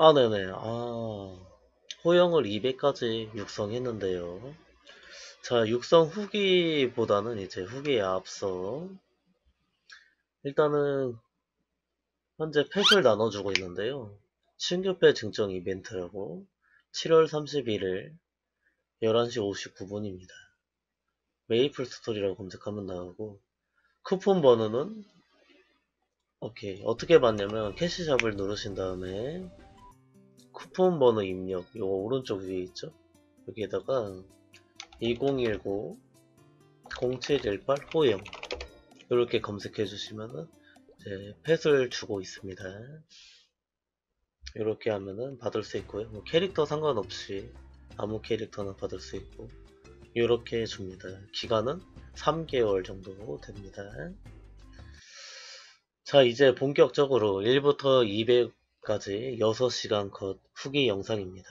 아, 네네. 아, 호영을 200까지 육성했는데요. 자, 육성 후기보다는 이제 후기에 앞서 일단은 현재 팩을 나눠주고 있는데요. 신규패 증정 이벤트라고 7월 31일 11시 59분입니다. 메이플 스토리라고 검색하면 나오고 쿠폰 번호는 오케이 어떻게 받냐면 캐시샵을 누르신 다음에 쿠폰 번호 입력 이거 오른쪽 위에 있죠? 여기에다가 2019 0718 호영 이렇게 검색해 주시면은 이제 펫을 주고 있습니다. 이렇게 하면은 받을 수 있고요. 뭐 캐릭터 상관없이 아무 캐릭터나 받을 수 있고 이렇게 줍니다. 기간은 3개월 정도 됩니다. 자 이제 본격적으로 1부터 200 까지 6시간 컷 후기 영상입니다.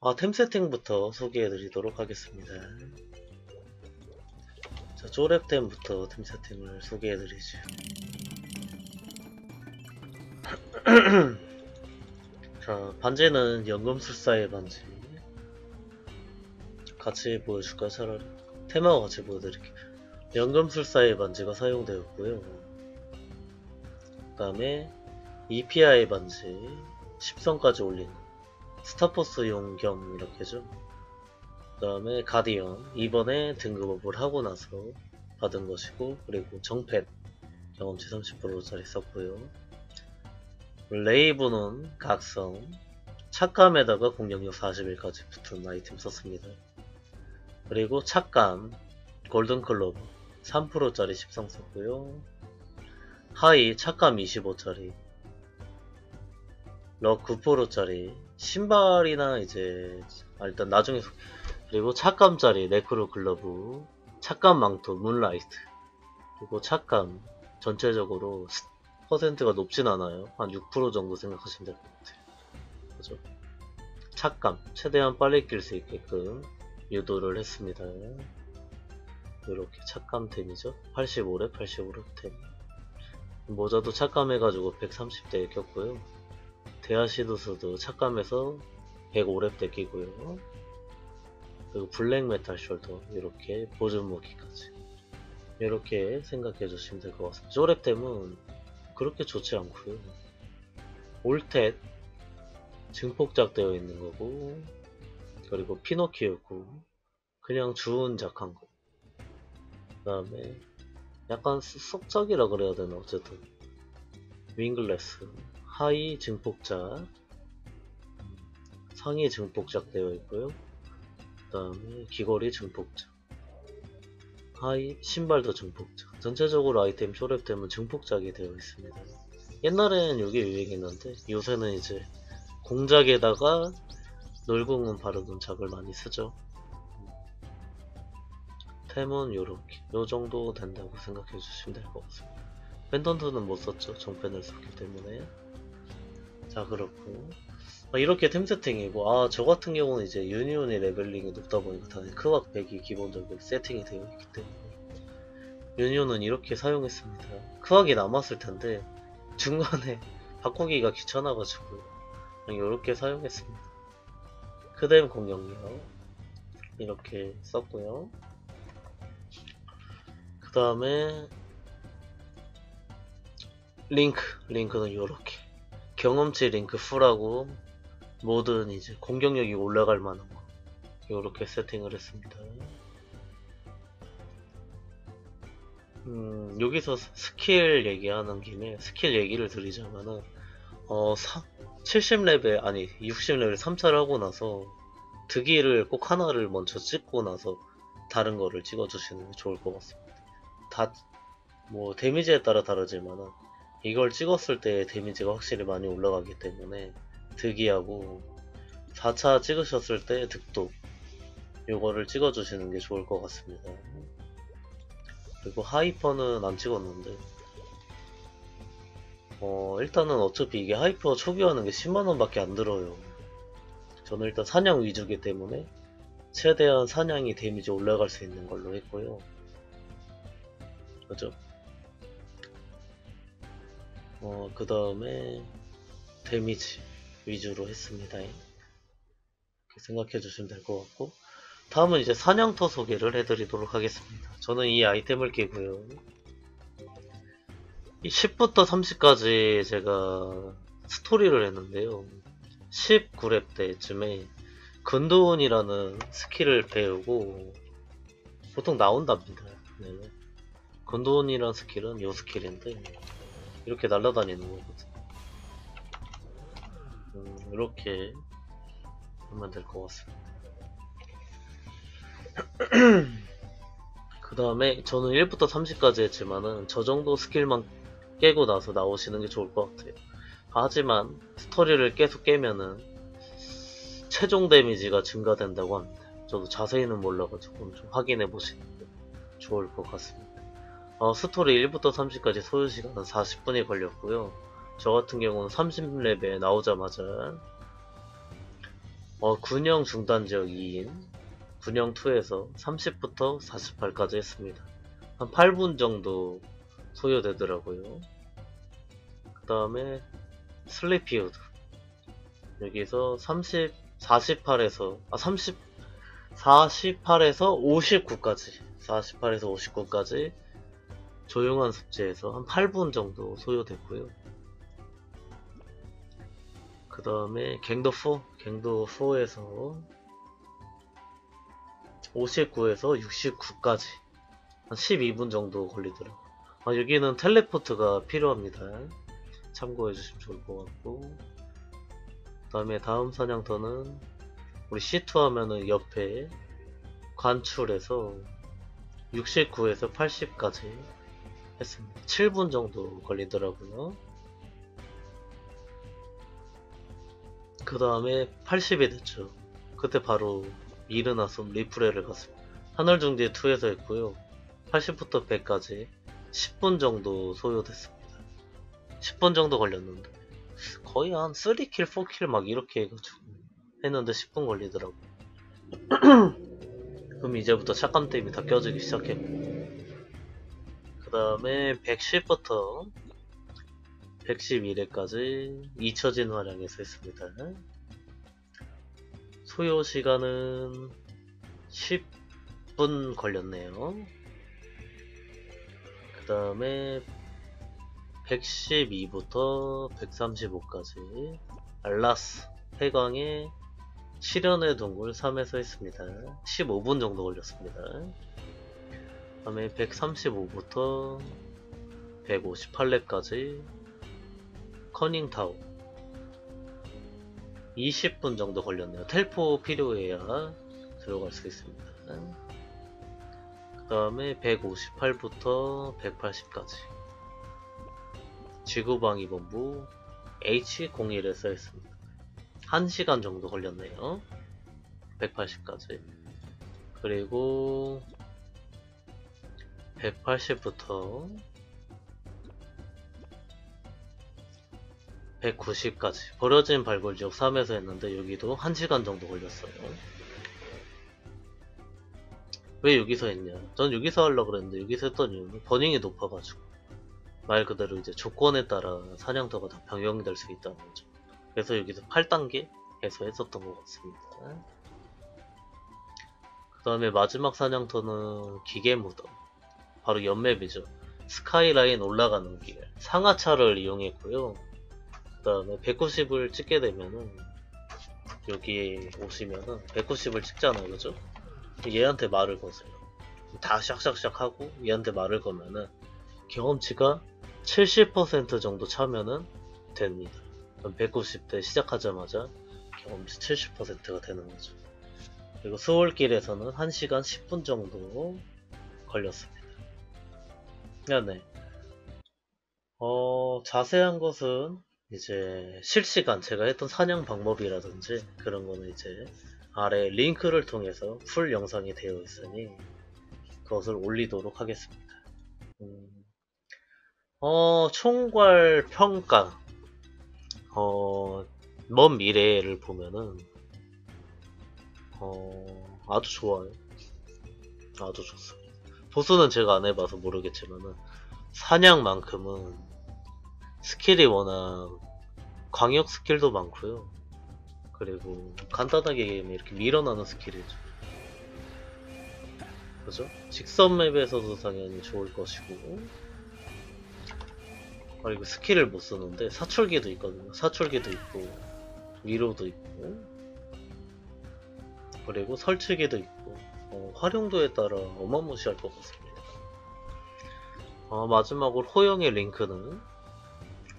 아, 템 세팅부터 소개해 드리도록 하겠습니다. 자 쪼랩템부터 템 세팅을 소개해 드리죠. 자 반지는 연금술사의 반지. 같이 보여줄까 차라리. 테마와 같이 보여드릴게요. 연금술사의 반지가 사용되었고요. 그 다음에 EPI 반지 10성까지 올린 스타포스 용 겸 이렇게죠 그 다음에 가디언 이번에 등급업을 하고 나서 받은 것이고 그리고 정패 경험치 30%짜리 썼고요. 레이브는 각성 착감에다가 공격력 40일까지 붙은 아이템 썼습니다. 그리고 착감 골든클로브 3%짜리 10성 썼고요. 하이 착감 25짜리 럭 9%짜리 신발이나 이제 아, 일단 나중에 소- 그리고 착감짜리 네크로 글러브 착감 망토 문라이트. 그리고 착감 전체적으로 스- 퍼센트가 높진 않아요. 한 6% 정도 생각하시면 될 것 같아요. 그죠? 착감 최대한 빨리 낄 수 있게끔 유도를 했습니다. 이렇게 착감 템이죠? 85렙 85렙 템. 모자도 착감해가지고 130대에 꼈고요 데아시도스도 착감해서 105렙대 끼고요. 그리고 블랙메탈 숄더 이렇게 보조 무기까지. 이렇게 생각해 주시면 될 것 같습니다. 쪼랩템은 그렇게 좋지 않고요. 올텟 증폭작 되어 있는 거고 그리고 피노키오고 그냥 주운작 한 거. 그 다음에 약간 속- 속작이라 그래야 되나 어쨌든. 윙글래스 하이 증폭작 상의 증폭작 되어 있고요. 그 다음에 귀걸이 증폭작 하이 신발도 증폭작 전체적으로 아이템 쇼랩템은 증폭작이 되어 있습니다. 옛날엔 이게 유행했는데 요새는 이제 공작에다가 놀궁은 바르는 작을 많이 쓰죠. 템은 요렇게 요 정도 된다고 생각해 주시면 될 것 같습니다. 펜던트는 못 썼죠. 정펜을 썼기 때문에. 자 그렇고 아, 이렇게 템 세팅이고 아 저 같은 경우는 이제 유니온의 레벨링이 높다 보니까 당연히 크왁 100이 기본적으로 세팅이 되어 있기 때문에 유니온은 이렇게 사용했습니다. 크왁이 남았을 텐데 중간에 바꾸기가 귀찮아가지고 그냥 이렇게 사용했습니다. 크뎀 공격력 이렇게 썼고요. 그 다음에 링크 링크는 이렇게 경험치 링크 풀하고 모든 이제 공격력이 올라갈 만한 거 이렇게 세팅을 했습니다. 음, 여기서 스킬 얘기하는 김에 스킬 얘기를 드리자면은 어, 70레벨 아니 60레벨 3차를 하고 나서 득의를 꼭 하나를 먼저 찍고 나서 다른 거를 찍어주시는 게 좋을 것 같습니다. 다, 뭐, 데미지에 따라 다르지만은, 이걸 찍었을 때 데미지가 확실히 많이 올라가기 때문에, 득의하고, 4차 찍으셨을 때 득도, 요거를 찍어주시는 게 좋을 것 같습니다. 그리고 hyper는 안 찍었는데, 어, 일단은 어차피 이게 hyper 초기화하는 게 10만원 밖에 안 들어요. 저는 일단 사냥 위주기 때문에, 최대한 사냥이 데미지 올라갈 수 있는 걸로 했고요. 그죠? 어, 그 다음에 데미지 위주로 했습니다. 이렇게 생각해 주시면 될 것 같고 다음은 이제 사냥터 소개를 해드리도록 하겠습니다. 저는 이 아이템을 끼고요. 이 10부터 30까지 제가 스토리를 했는데요. 19렙 때쯤에 근두운이라는 스킬을 배우고 보통 나온답니다. 네. 근두운이라는 스킬은 요 스킬인데 이렇게 날아다니는 거거든. 음, 이렇게 하면 될 것 같습니다. 그 다음에 저는 1부터 30까지 했지만은 저 정도 스킬만 깨고 나서 나오시는 게 좋을 것 같아요. 하지만 스토리를 계속 깨면은 최종 데미지가 증가된다고 합니다. 저도 자세히는 몰라가지고 좀 확인해 보시는 게 좋을 것 같습니다. 어, 스토리 1부터 30까지 소요 시간은 40분이 걸렸고요. 저 같은 경우는 30렙에 나오자마자 어, 군영 중단 지역 2인 군영 2에서 30부터 48까지 했습니다. 한 8분 정도 소요되더라고요. 그 다음에 슬리피우드 여기서 30, 48에서 아 30, 48에서 59까지 48에서 59까지 조용한 습지에서 한 8분 정도 소요됐고요. 그 다음에 갱도4 갱도4에서 59에서 69까지 한 12분 정도 걸리더라고요. 아, 여기는 텔레포트가 필요합니다. 참고해 주시면 좋을 것 같고 그 다음에 다음 사냥터는 우리 C2 하면은 옆에 관출해서 69에서 80까지 했습니다. 7분 정도 걸리더라고요. 그 다음에 80이 됐죠. 그때 바로 일어나서 리프레를 갔습니다. 하늘중지 2에서 했고요. 80부터 100까지 10분 정도 소요됐습니다. 10분 정도 걸렸는데 거의 한 3킬, 4킬 막 이렇게 해가지고 했는데 10분 걸리더라고. 그럼 이제부터 때문에 다 껴지기 시작했고 그 다음에 110부터 111회까지 잊혀진 화량에서 했습니다. 소요 시간은 10분 걸렸네요. 그 다음에 112부터 135까지 알라스 해광의 실현의 동굴 3에서 했습니다. 15분 정도 걸렸습니다. 그 다음에 135부터 158렙까지 커닝타워 20분 정도 걸렸네요. 텔포 필요해야 들어갈 수 있습니다. 그 다음에 158부터 180까지 지구방위본부 H01에서 했습니다. 1시간 정도 걸렸네요. 180까지. 그리고 180부터 190까지 버려진 발굴지역 3에서 했는데 여기도 1시간 정도 걸렸어요. 왜 여기서 했냐? 전 여기서 하려고 그랬는데 여기서 했던 이유는 버닝이 높아가지고 말 그대로 이제 조건에 따라 사냥터가 다 변경될 수 있다는 거죠. 그래서 여기서 8단계 해서 했었던 것 같습니다. 그 다음에 마지막 사냥터는 기계 무덤 바로 연맵이죠. 스카이라인 올라가는 길 상하차를 이용했고요. 그 다음에 190을 찍게 되면은 여기 오시면은 190을 찍잖아요 그죠? 얘한테 말을 거세요 다 샥샥샥 하고 얘한테 말을 거면은 경험치가 70% 정도 차면은 됩니다 그럼 190대 시작하자마자 경험치 70%가 되는 거죠 그리고 수월길에서는 1시간 10분 정도 걸렸습니다 네. 어, 자세한 것은 이제 실시간 제가 했던 사냥 방법이라든지 그런 거는 이제 아래 링크를 통해서 풀 영상이 되어 있으니 그것을 올리도록 하겠습니다. 음, 어, 총괄 평가 어, 먼 미래를 보면은 어, 아주 좋아요. 아주 좋습니다. 보스는 제가 안 해봐서 모르겠지만은 사냥만큼은 스킬이 워낙 광역 스킬도 많고요. 그리고 간단하게 이렇게 밀어내는 스킬이죠. 그죠? 직선 맵에서도 당연히 좋을 것이고 그리고 스킬을 못 쓰는데 사출기도 있거든요. 사출기도 있고 위로도 있고 그리고 설치기도 있고 어, 활용도에 따라 어마무시할 것 같습니다. 어, 마지막으로 호영의 링크는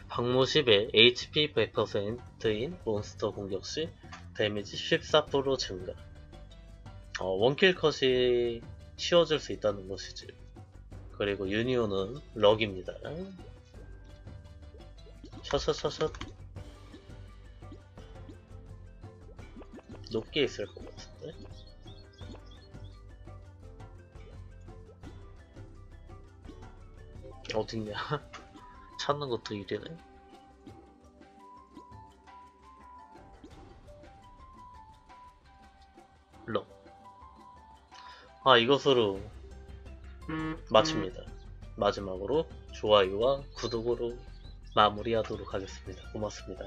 방무 10에 HP 100%인 몬스터 공격 시 데미지 14% 증가. 어, 원킬 컷이 쉬워질 수 있다는 것이지. 그리고 유니온은 럭입니다. 샷샷샷샷. 높게 있을 것 같은데. 어딨냐? 찾는 것도 일이네. 럭. 아, 이것으로 마칩니다. 마지막으로 좋아요와 구독으로 마무리하도록 하겠습니다. 고맙습니다.